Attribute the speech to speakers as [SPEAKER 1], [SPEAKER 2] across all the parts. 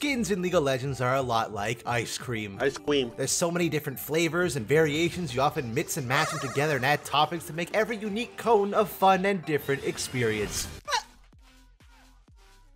[SPEAKER 1] skins in League of Legends are a lot like ice cream.
[SPEAKER 2] Ice cream.
[SPEAKER 1] There's so many different flavors and variations, you often mix and match them together and add toppings to make every unique cone a fun and different experience.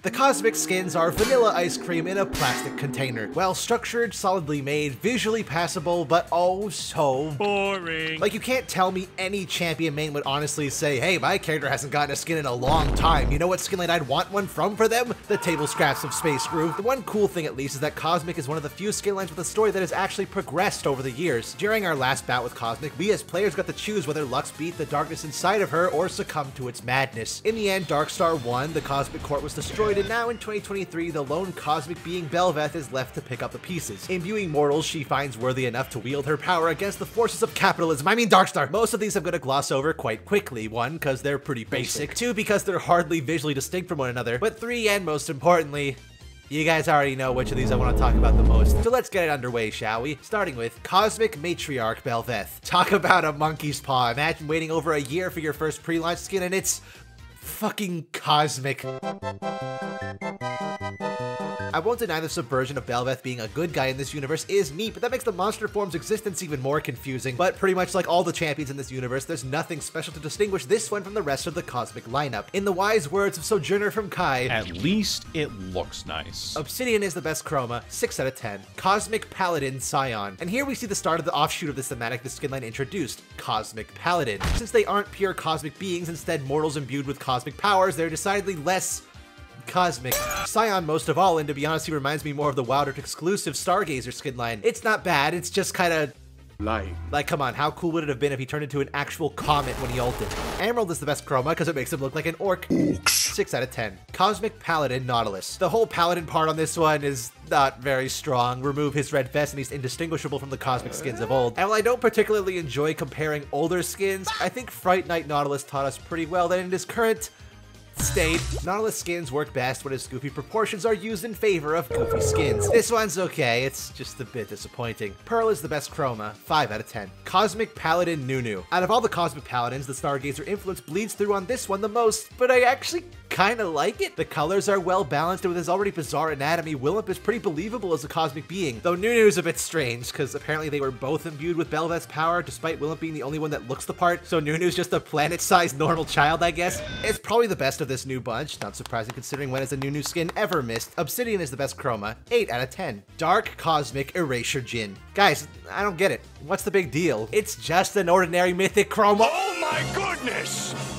[SPEAKER 1] The Cosmic skins are vanilla ice cream in a plastic container. Well structured, solidly made, visually passable, but oh so
[SPEAKER 3] Boring.
[SPEAKER 1] like, you can't tell me any champion main would honestly say, hey, my character hasn't gotten a skin in a long time. You know what skinline I'd want one from for them? The table scraps of Space Groove. The one cool thing, at least, is that Cosmic is one of the few skin lines with a story that has actually progressed over the years. During our last bout with Cosmic, we as players got to choose whether Lux beat the darkness inside of her or succumb to its madness. In the end, Darkstar won, the Cosmic Court was destroyed, and now in 2023, the lone cosmic being Bel'Veth is left to pick up the pieces. Imbuing mortals she finds worthy enough to wield her power against the forces of capitalism. I mean Darkstar. Most of these I'm gonna gloss over quite quickly. One, because they're pretty basic. Two, because they're hardly visually distinct from one another. But three, and most importantly, you guys already know which of these I want to talk about the most. So let's get it underway, shall we? Starting with Cosmic Matriarch Bel'Veth. Talk about a monkey's paw. Imagine waiting over a year for your first pre-launch skin and it's fucking cosmic. I won't deny the subversion of Bel'Veth being a good guy in this universe is neat, but that makes the monster form's existence even more confusing. But pretty much like all the champions in this universe, there's nothing special to distinguish this one from the rest of the cosmic lineup. In the wise words of Sojourner from Kai,
[SPEAKER 3] At least it looks nice.
[SPEAKER 1] Obsidian is the best chroma, 6 out of 10. Cosmic Paladin Sion. And here we see the start of the offshoot of the thematic the skin line introduced, Cosmic Paladin. Since they aren't pure cosmic beings, instead mortals imbued with cosmic powers, they're decidedly less cosmic. Sion most of all, and to be honest, he reminds me more of the Wild exclusive Stargazer skin line. It's not bad, it's just kinda
[SPEAKER 2] Light.
[SPEAKER 1] like, come on, how cool would it have been if he turned into an actual comet when he ulted? Emerald is the best chroma because it makes him look like an orc. 6 out of 10. Cosmic Paladin Nautilus. The whole Paladin part on this one is not very strong. Remove his red vest and he's indistinguishable from the cosmic skins of old. And while I don't particularly enjoy comparing older skins, I think Fright Night Nautilus taught us pretty well that in his current state, Nautilus skins work best when his goofy proportions are used in favor of goofy skins. This one's okay, it's just a bit disappointing. Pearl is the best chroma, 5 out of 10. Cosmic Paladin Nunu. Out of all the Cosmic Paladins, the Stargazer influence bleeds through on this one the most, but I actually kinda like it. The colors are well balanced, and with his already bizarre anatomy, Willump is pretty believable as a cosmic being. Though Nunu is a bit strange, because apparently they were both imbued with Bel'Veth's power, despite Willump being the only one that looks the part, so Nunu's just a planet-sized normal child, I guess. It's probably the best of this new bunch, not surprising considering when has a Nunu skin ever missed. Obsidian is the best chroma, 8 out of 10. Dark Cosmic Erasure Jhin. Guys, I don't get it. What's the big deal? It's just an ordinary mythic chroma.
[SPEAKER 3] Oh my goodness!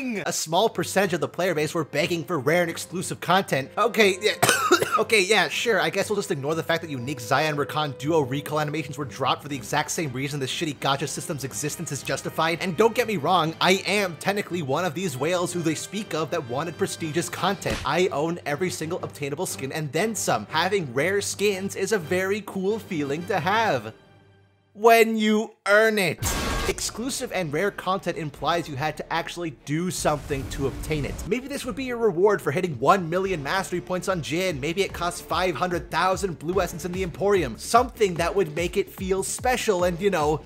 [SPEAKER 1] A small percentage of the player base were begging for rare and exclusive content. Okay, yeah. okay, yeah, sure. I guess we'll just ignore the fact that unique Xayah Rakan duo recall animations were dropped for the exact same reason this shitty gacha system's existence is justified. And don't get me wrong, I am technically one of these whales who they speak of that wanted prestigious content. I own every single obtainable skin and then some. Having rare skins is a very cool feeling to have when you earn it. Exclusive and rare content implies you had to actually do something to obtain it. Maybe this would be your reward for hitting 1 million mastery points on Jhin. Maybe it costs 500,000 blue essence in the Emporium. Something that would make it feel special and, you know,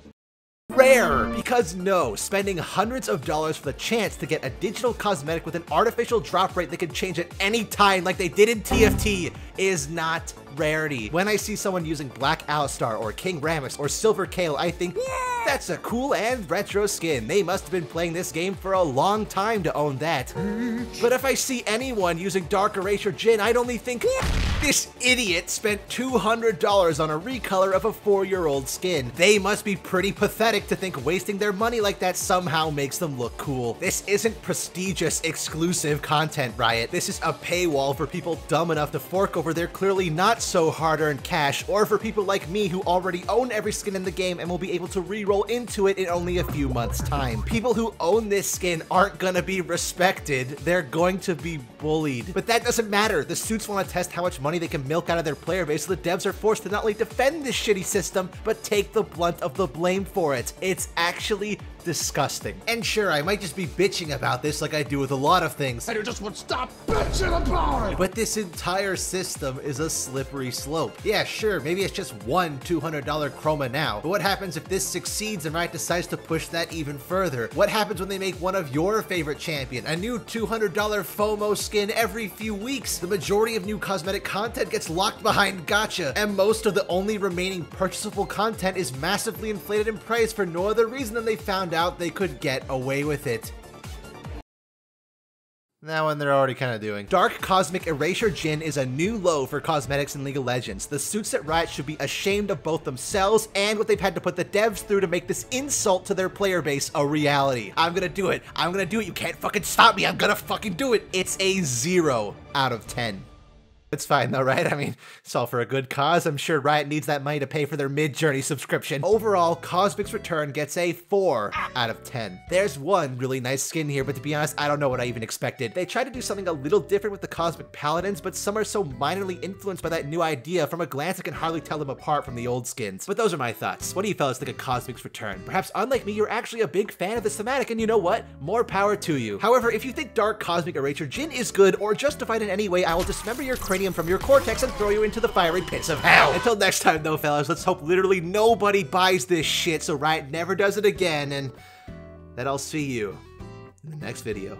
[SPEAKER 1] rare. Because no, spending hundreds of dollars for the chance to get a digital cosmetic with an artificial drop rate that can change at any time like they did in TFT is not rarity. When I see someone using Black Alistar or King Rammus or Silver Kayle, I think, that's a cool and retro skin. They must have been playing this game for a long time to own that. But if I see anyone using Dark Erasure Jhin, I'd only think, this idiot spent $200 on a recolor of a four-year-old skin. They must be pretty pathetic to think wasting their money like that somehow makes them look cool. This isn't prestigious, exclusive content, Riot. This is a paywall for people dumb enough to fork over their clearly not so hard-earned cash, or for people like me who already own every skin in the game and will be able to re-roll into it in only a few months' time. People who own this skin aren't gonna be respected, they're going to be bullied. But that doesn't matter. The suits want to test how much money they can milk out of their player base, so the devs are forced to not only defend this shitty system, but take the blunt of the blame for it. It's actually disgusting. And sure, I might just be bitching about this like I do with a lot of things,
[SPEAKER 3] And you just would stop bitching about it.
[SPEAKER 1] but this entire system is a slippery slope. Yeah, sure, maybe it's just one $200 chroma now, but what happens if this succeeds and Riot decides to push that even further? What happens when they make one of your favorite champion, a new $200 FOMO skin every few weeks? The majority of new cosmetic content gets locked behind gotcha, and most of the only remaining purchasable content is massively inflated in price for no other reason than they found out they could get away with it. That one they're already kind of doing. Dark Cosmic Erasure Jhin is a new low for cosmetics in League of Legends. The suits at Riot should be ashamed of both themselves and what they've had to put the devs through to make this insult to their player base a reality. I'm gonna do it. I'm gonna do it. You can't fucking stop me. I'm gonna fucking do it. It's a zero out of 10. It's fine though, right? I mean, it's all for a good cause. I'm sure Riot needs that money to pay for their Midjourney subscription. Overall, Cosmic's Return gets a 4 out of 10. There's one really nice skin here, but to be honest, I don't know what I even expected. They tried to do something a little different with the Cosmic Paladins, but some are so minorly influenced by that new idea, from a glance I can hardly tell them apart from the old skins. But those are my thoughts. What do you fellas think of Cosmic's Return? Perhaps unlike me, you're actually a big fan of this thematic, and you know what? More power to you. However, if you think Dark Cosmic Erasure Jhin is good or justified in any way, I will dismember your cranium from your cortex and throw you into the fiery pits of hell. Until next time though, fellas, let's hope literally nobody buys this shit so Riot never does it again, and that I'll see you in the next video.